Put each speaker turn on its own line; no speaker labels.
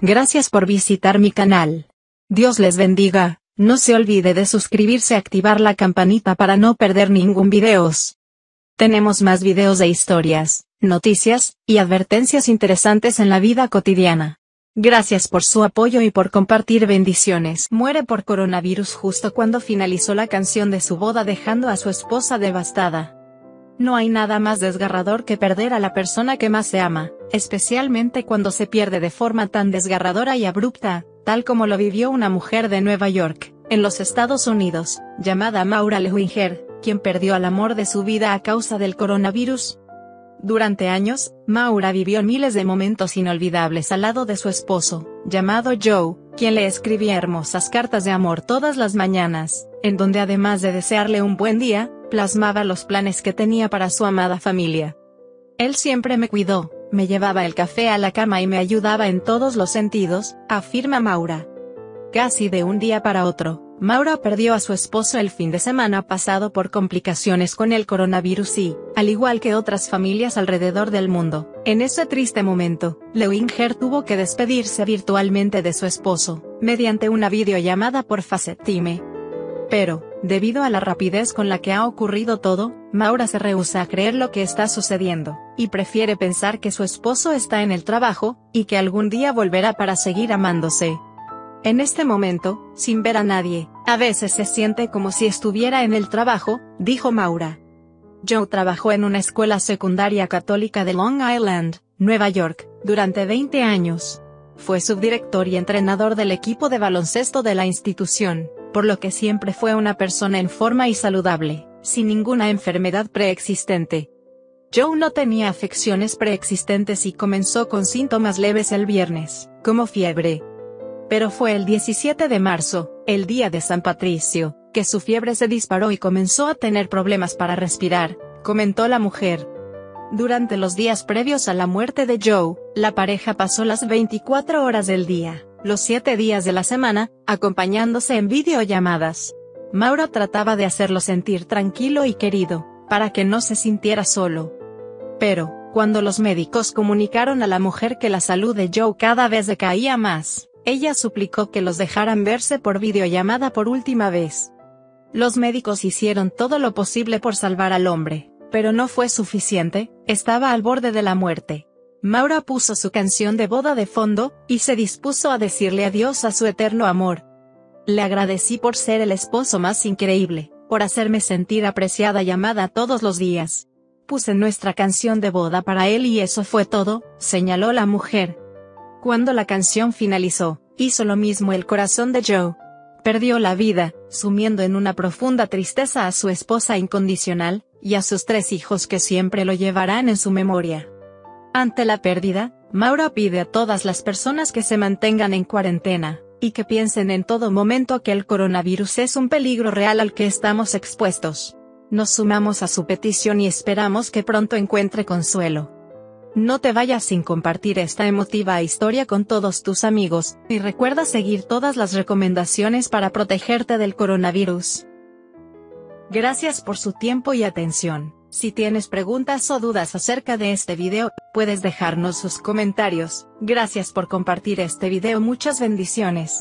Gracias por visitar mi canal. Dios les bendiga, no se olvide de suscribirse y activar la campanita para no perder ningún videos. Tenemos más videos de historias, noticias, y advertencias interesantes en la vida cotidiana. Gracias por su apoyo y por compartir bendiciones. Muere por coronavirus justo cuando finalizó la canción de su boda dejando a su esposa devastada. No hay nada más desgarrador que perder a la persona que más se ama, especialmente cuando se pierde de forma tan desgarradora y abrupta, tal como lo vivió una mujer de Nueva York, en los Estados Unidos, llamada Maura Lewinger, quien perdió al amor de su vida a causa del coronavirus. Durante años, Maura vivió miles de momentos inolvidables al lado de su esposo, llamado Joe, quien le escribía hermosas cartas de amor todas las mañanas, en donde además de desearle un buen día, plasmaba los planes que tenía para su amada familia. Él siempre me cuidó, me llevaba el café a la cama y me ayudaba en todos los sentidos, afirma Maura. Casi de un día para otro, Maura perdió a su esposo el fin de semana pasado por complicaciones con el coronavirus y, al igual que otras familias alrededor del mundo, en ese triste momento, Lewinger tuvo que despedirse virtualmente de su esposo, mediante una videollamada por FaceTime. Pero, debido a la rapidez con la que ha ocurrido todo, Maura se rehúsa a creer lo que está sucediendo, y prefiere pensar que su esposo está en el trabajo, y que algún día volverá para seguir amándose. En este momento, sin ver a nadie, a veces se siente como si estuviera en el trabajo, dijo Maura. Joe trabajó en una escuela secundaria católica de Long Island, Nueva York, durante 20 años. Fue subdirector y entrenador del equipo de baloncesto de la institución por lo que siempre fue una persona en forma y saludable, sin ninguna enfermedad preexistente. Joe no tenía afecciones preexistentes y comenzó con síntomas leves el viernes, como fiebre. Pero fue el 17 de marzo, el día de San Patricio, que su fiebre se disparó y comenzó a tener problemas para respirar, comentó la mujer. Durante los días previos a la muerte de Joe, la pareja pasó las 24 horas del día, los siete días de la semana, acompañándose en videollamadas. Mauro trataba de hacerlo sentir tranquilo y querido, para que no se sintiera solo. Pero, cuando los médicos comunicaron a la mujer que la salud de Joe cada vez decaía más, ella suplicó que los dejaran verse por videollamada por última vez. Los médicos hicieron todo lo posible por salvar al hombre, pero no fue suficiente, estaba al borde de la muerte. Maura puso su canción de boda de fondo, y se dispuso a decirle adiós a su eterno amor. Le agradecí por ser el esposo más increíble, por hacerme sentir apreciada y amada todos los días. Puse nuestra canción de boda para él y eso fue todo, señaló la mujer. Cuando la canción finalizó, hizo lo mismo el corazón de Joe. Perdió la vida, sumiendo en una profunda tristeza a su esposa incondicional, y a sus tres hijos que siempre lo llevarán en su memoria. Ante la pérdida, Maura pide a todas las personas que se mantengan en cuarentena, y que piensen en todo momento que el coronavirus es un peligro real al que estamos expuestos. Nos sumamos a su petición y esperamos que pronto encuentre consuelo. No te vayas sin compartir esta emotiva historia con todos tus amigos, y recuerda seguir todas las recomendaciones para protegerte del coronavirus. Gracias por su tiempo y atención. Si tienes preguntas o dudas acerca de este video, puedes dejarnos sus comentarios. Gracias por compartir este video. Muchas bendiciones.